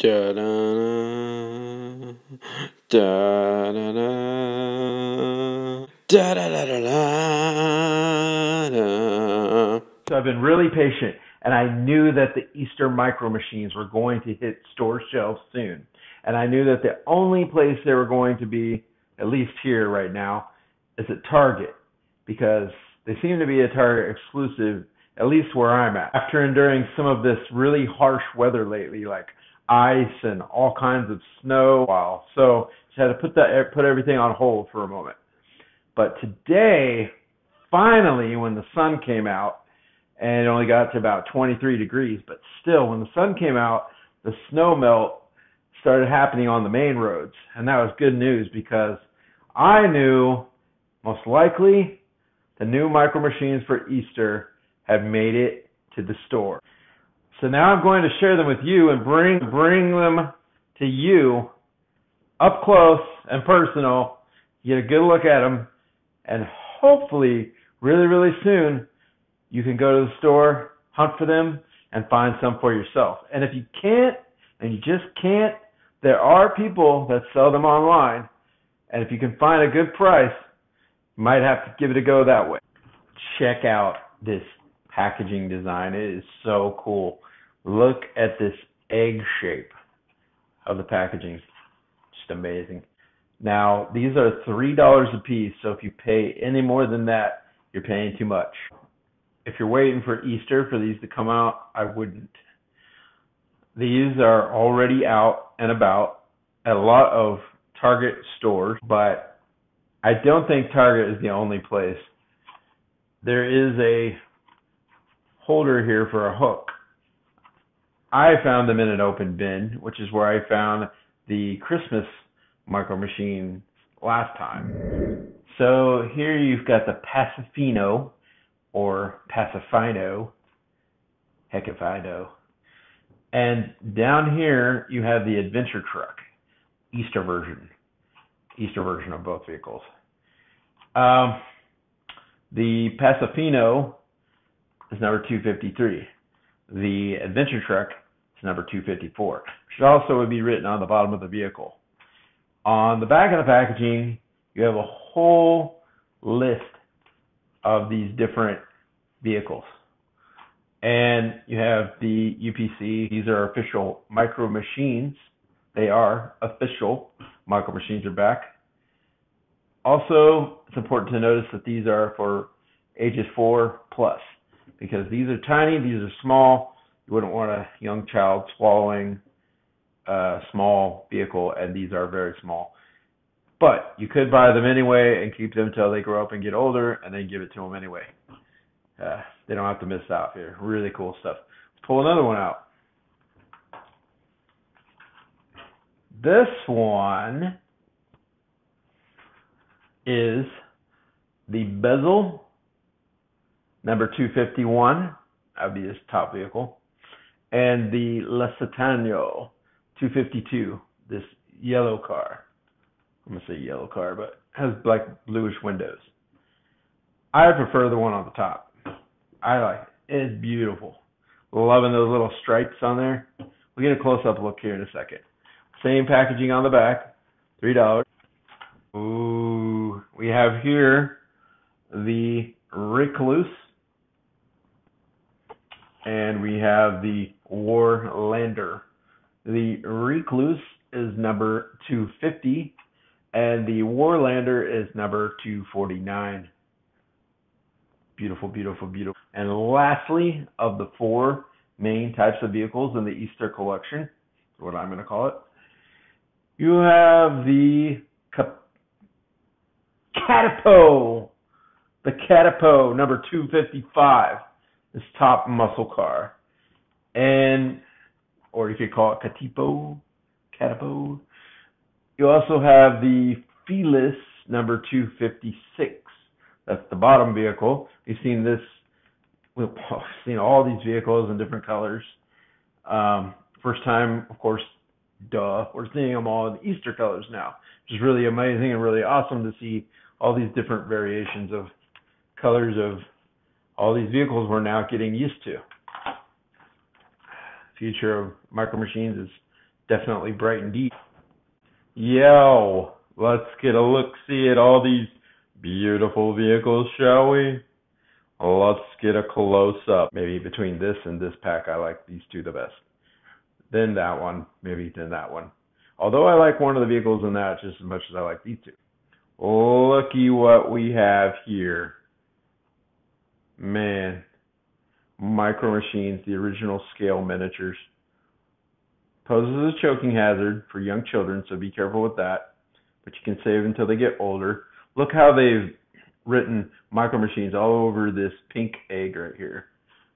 Da da da da da da da da da da. So I've been really patient, and I knew that the Easter micro machines were going to hit store shelves soon. And I knew that the only place they were going to be, at least here right now, is at Target because they seem to be a Target exclusive, at least where I'm at. After enduring some of this really harsh weather lately, like ice and all kinds of snow, while so just had to put that put everything on hold for a moment. But today, finally, when the sun came out, and it only got to about 23 degrees, but still, when the sun came out, the snow melt started happening on the main roads, and that was good news because I knew most likely the new micro machines for Easter have made it to the store. So now I'm going to share them with you and bring bring them to you up close and personal. Get a good look at them, and hopefully, really, really soon, you can go to the store, hunt for them, and find some for yourself. And if you can't, and you just can't, there are people that sell them online, and if you can find a good price, you might have to give it a go that way. Check out this packaging design. It is so cool. Look at this egg shape of the packaging. Just amazing. Now, these are $3 a piece, so if you pay any more than that, you're paying too much. If you're waiting for Easter for these to come out, I wouldn't. These are already out and about at a lot of Target stores, but I don't think Target is the only place. There is a holder here for a hook. I found them in an open bin, which is where I found the Christmas micro machine last time. So here you've got the Pacifino or Pacifino. Heck if I know. And down here you have the adventure truck, Easter version, Easter version of both vehicles. Um, the Pacifino is number 253. The adventure truck is number 254, which also would be written on the bottom of the vehicle. On the back of the packaging, you have a whole list of these different vehicles. And you have the UPC. These are official micro machines. They are official. Micro machines are back. Also, it's important to notice that these are for ages four plus because these are tiny, these are small. You wouldn't want a young child swallowing a small vehicle, and these are very small. But you could buy them anyway and keep them until they grow up and get older, and then give it to them anyway. Uh, they don't have to miss out here. Really cool stuff. Let's pull another one out. This one is the bezel number 251. That would be his top vehicle. And the Lusitano 252, this yellow car. I'm to say yellow car, but has like bluish windows. I prefer the one on the top. I like it. It's beautiful. Loving those little stripes on there. We'll get a close up look here in a second. Same packaging on the back, three dollars. Ooh, we have here the Recluse, and we have the Warlander. The Recluse is number 250, and the Warlander is number 249. Beautiful, beautiful, beautiful. And lastly, of the four main types of vehicles in the Easter collection, what I'm going to call it, you have the Catapo, the Catapo number 255, this top muscle car, and or if you call it Catipo, Catapo. You also have the Felis number 256 that's the bottom vehicle. We've seen this. We've seen all these vehicles in different colors. Um, first time, of course, duh, we're seeing them all in Easter colors now, which is really amazing and really awesome to see all these different variations of colors of all these vehicles we're now getting used to. Future of micro machines is definitely bright and deep. Yo, let's get a look see at all these beautiful vehicles, shall we? Let's get a close up. Maybe between this and this pack, I like these two the best. Then that one, maybe then that one. Although I like one of the vehicles in that just as much as I like these two. Looky what we have here. Man, Micro Machines, the original scale miniatures. Poses a choking hazard for young children, so be careful with that. But you can save until they get older. Look how they've written Micro Machines all over this pink egg right here.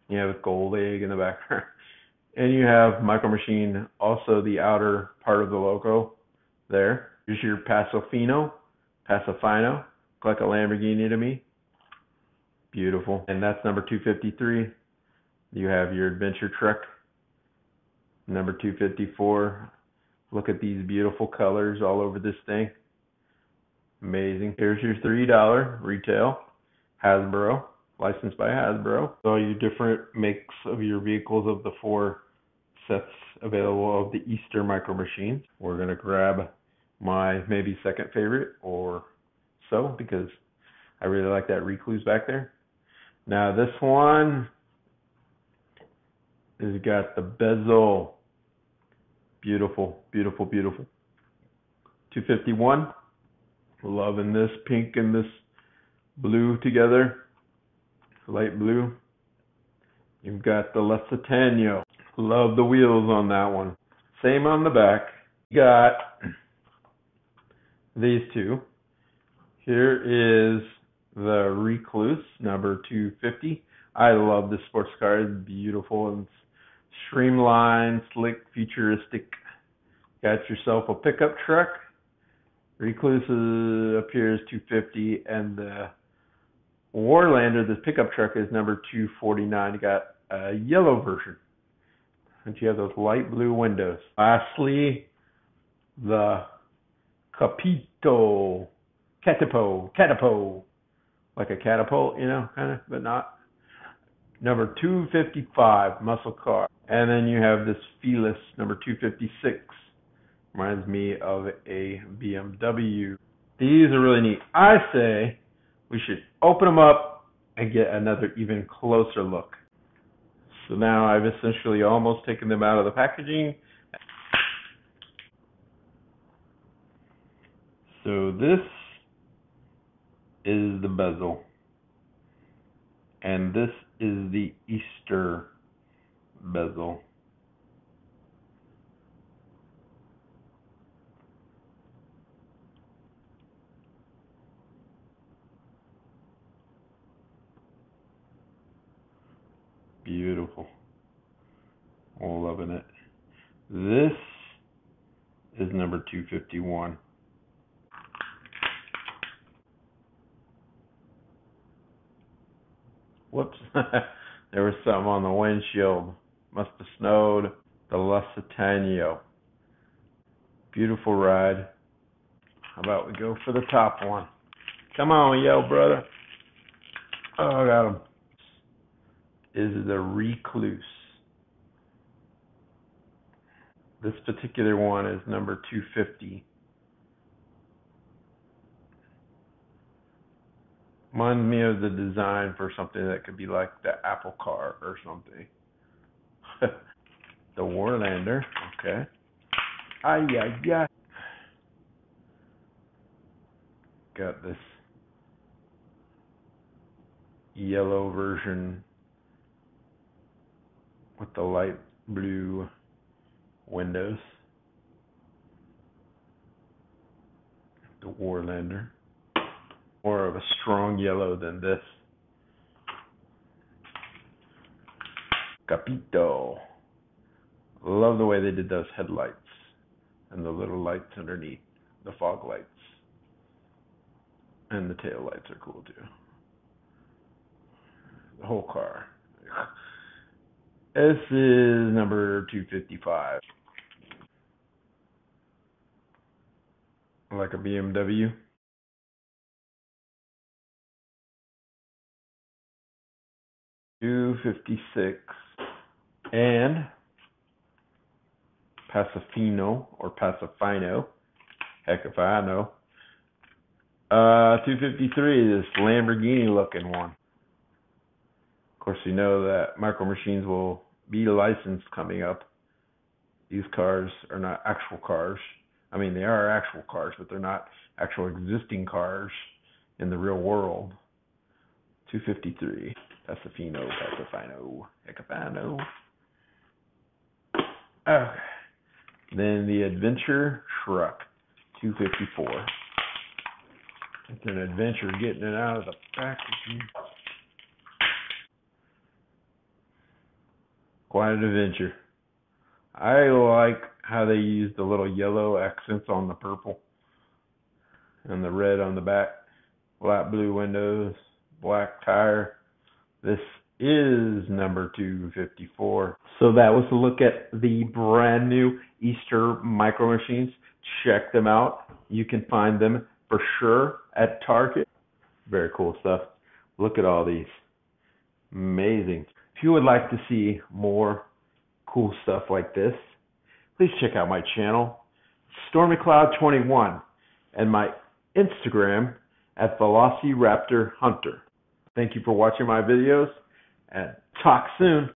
You have a gold egg in the background. And you have Micro Machine, also the outer part of the logo there. Here's your Paso Fino, Paso look like a Lamborghini to me. Beautiful. And that's number 253. You have your adventure truck, number 254. Look at these beautiful colors all over this thing. Amazing. Here's your $3 retail Hasbro, licensed by Hasbro. All your different makes of your vehicles of the four sets available of the Easter Micro Machines. We're going to grab my maybe second favorite or so because I really like that recluse back there. Now this one has got the bezel. Beautiful, beautiful, beautiful. 251. Loving this pink and this blue together. Light blue. You've got the Lusitano. Love the wheels on that one. Same on the back. Got these two. Here is the Recluse number 250. I love this sports car. It's beautiful and streamlined, slick, futuristic. Got yourself a pickup truck. Recluse uh, appears 250, and the Warlander, this pickup truck, is number 249. You got a yellow version. And you have those light blue windows. Lastly, the Capito, Catapo, Catapo, like a catapult, you know, kind of, but not. Number 255, muscle car. And then you have this Felis, number 256. Reminds me of a BMW. These are really neat. I say we should open them up and get another even closer look. So now I've essentially almost taken them out of the packaging. So this is the bezel. And this is the Easter bezel. Beautiful. All loving it. This is number 251. Whoops. there was something on the windshield. Must have snowed. The Lusitano. Beautiful ride. How about we go for the top one? Come on, yo, brother. Oh, I got him. Is the Recluse. This particular one is number 250. Reminds me of the design for something that could be like the Apple car or something. the Warlander, okay. Ay, ay, ay. Got this yellow version with the light blue windows. The Warlander more of a strong yellow than this. Capito. Love the way they did those headlights and the little lights underneath, the fog lights. And the tail lights are cool too. The whole car. This is number 255. Like a BMW. 256 and Pasofino or Pasofino. Heck if I know. Uh, 253, this Lamborghini looking one. Of course, you know that Micro Machines will be licensed coming up. These cars are not actual cars. I mean, they are actual cars, but they're not actual existing cars in the real world. 253, Pasofino, Pasofino, heck if I know. Okay. Then the Adventure Truck, 254. It's an adventure getting it out of the packaging. Quite an adventure. I like how they use the little yellow accents on the purple and the red on the back. light blue windows, black tire. This is number 254. So that was a look at the brand new Easter Micro Machines. Check them out. You can find them for sure at Target. Very cool stuff. Look at all these. Amazing. If you would like to see more cool stuff like this, please check out my channel, StormyCloud21, and my Instagram at Velociraptor Hunter. Thank you for watching my videos and talk soon.